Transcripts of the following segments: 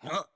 あっ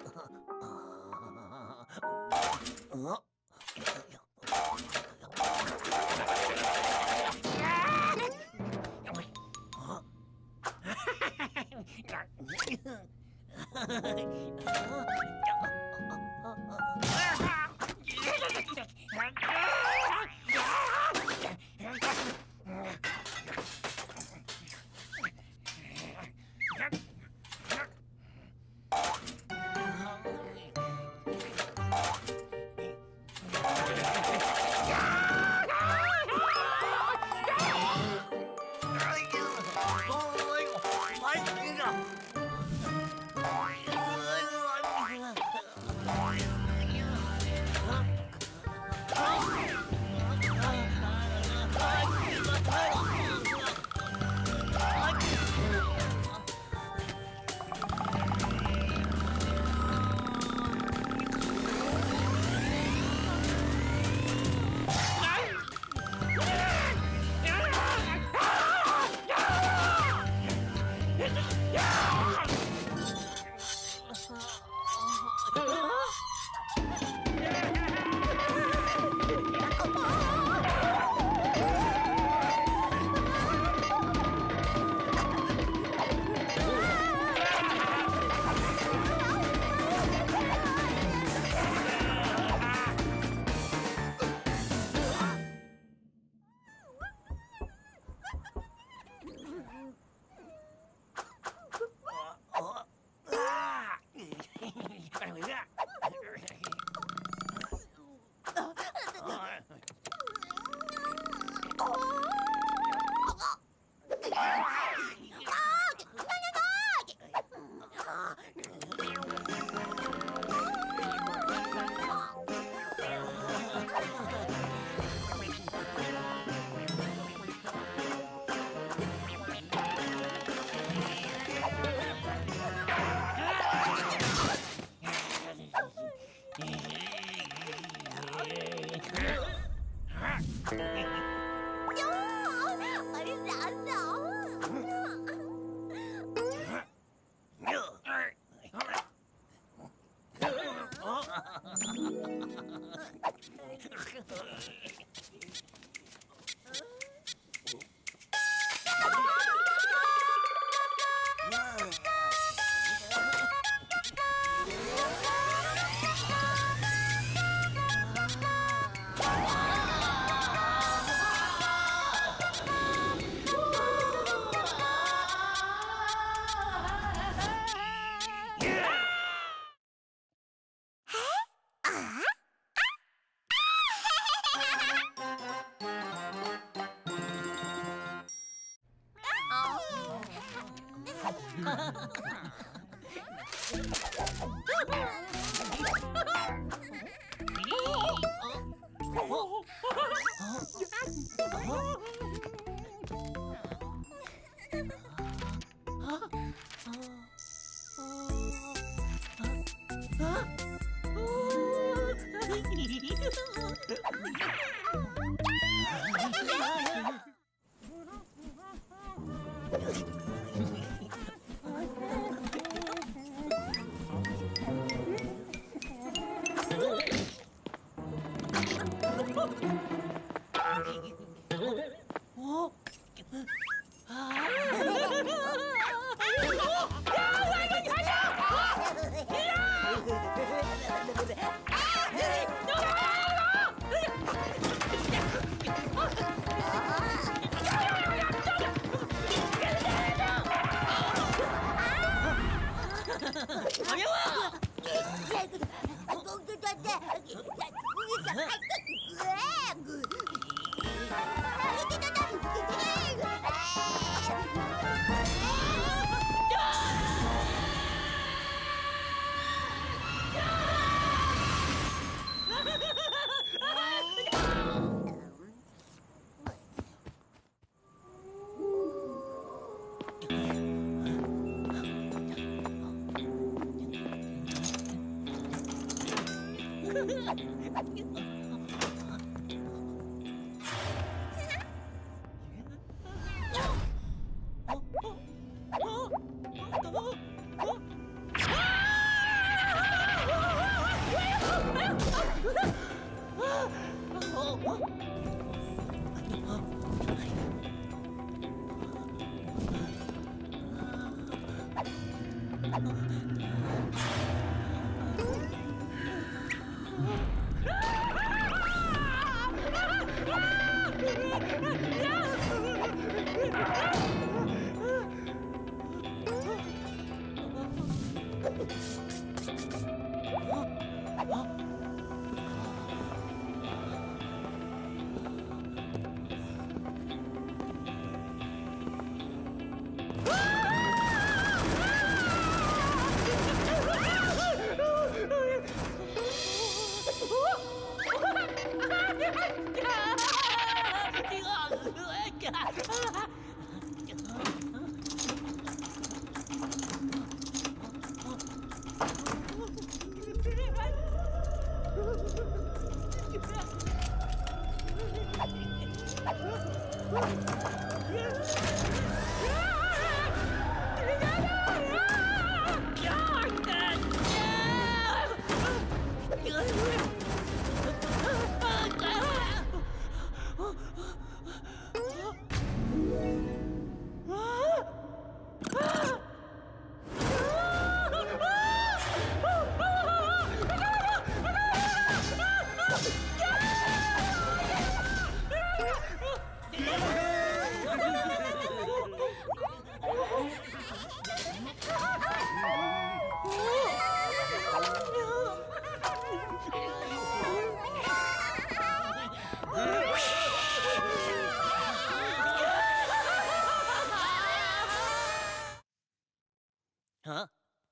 Dạ.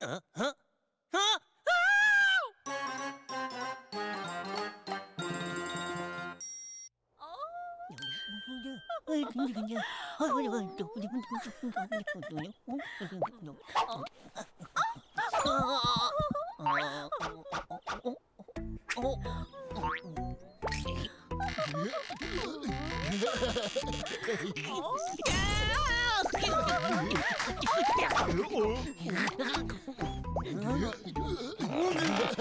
어? 어? 어? 어?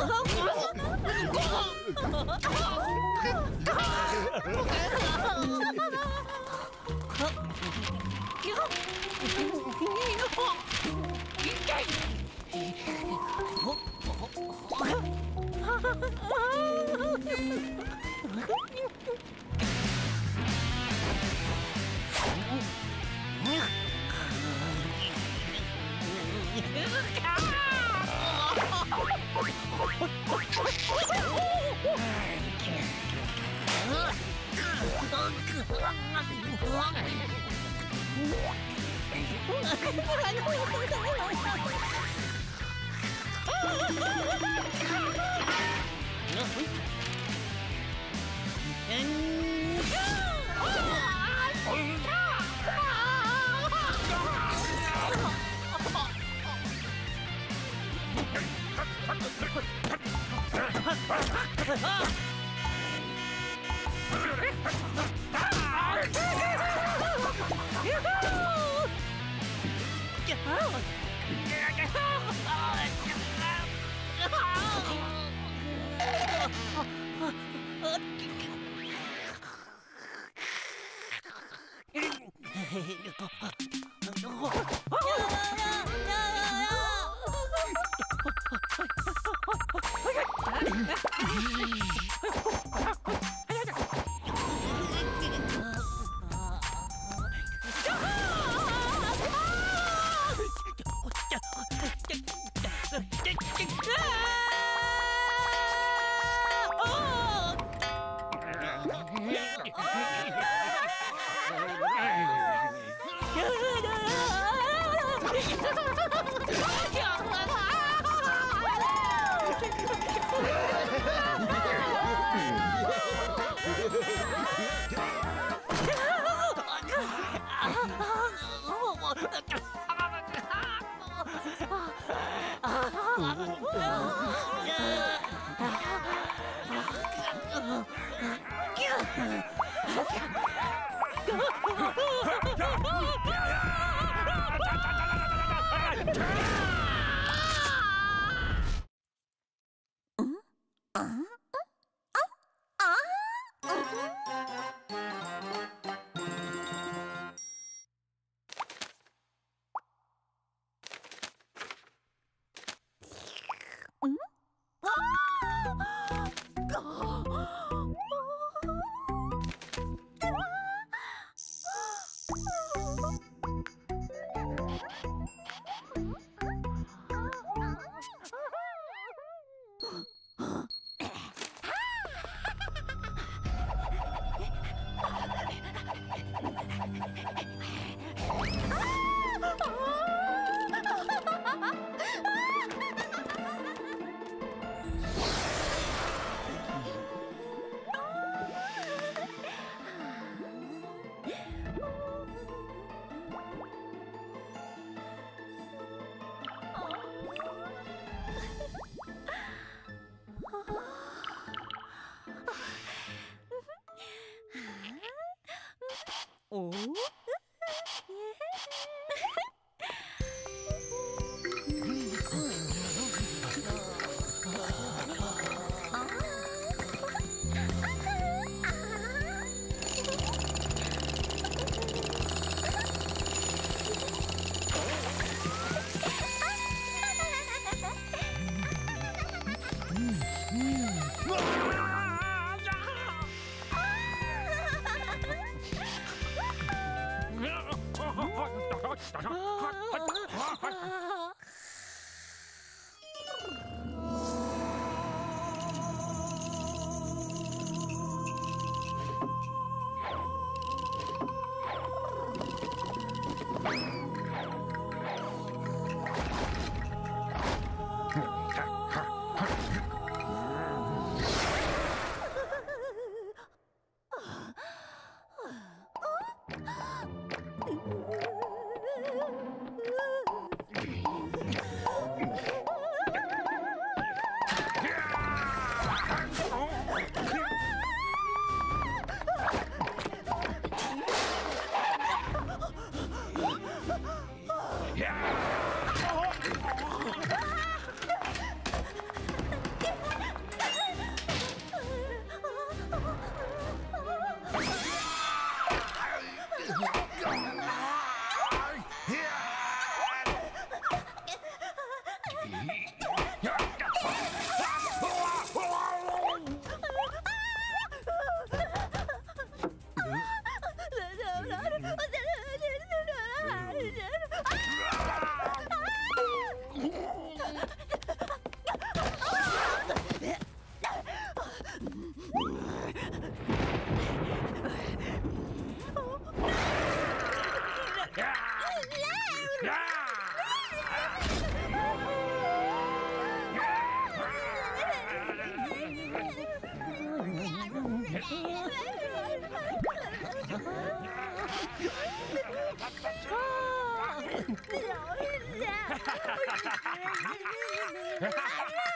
あっ。Oh! Hey, Go! two. 打上。Huh?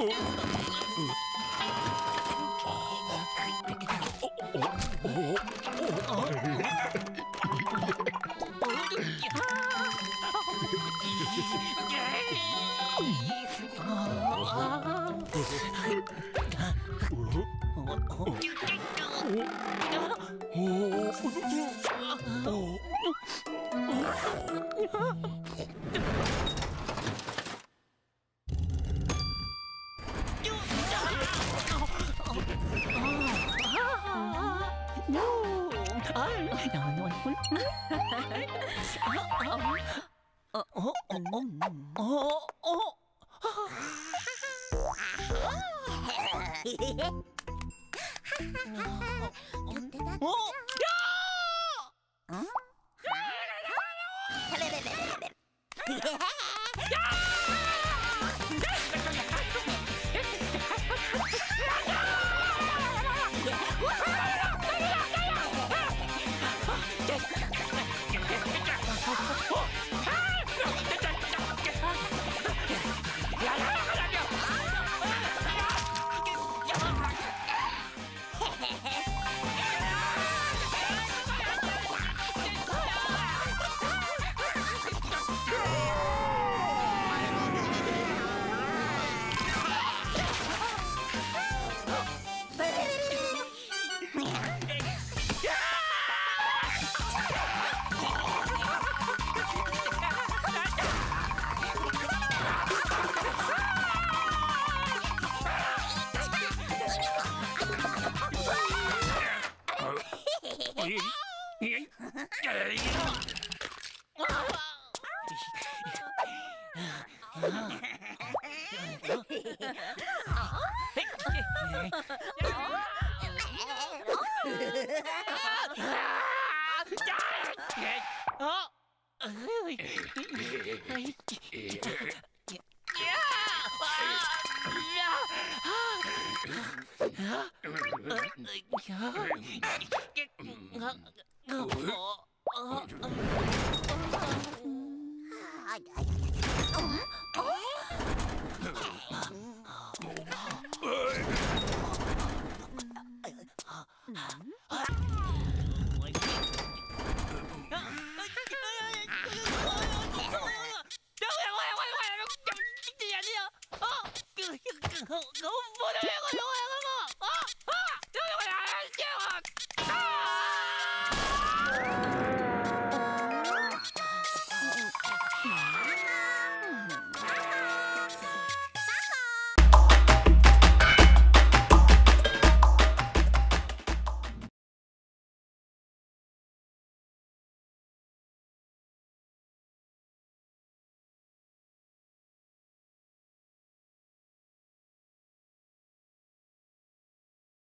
Oh, Oh, oh, oh. 음. não, não, bora!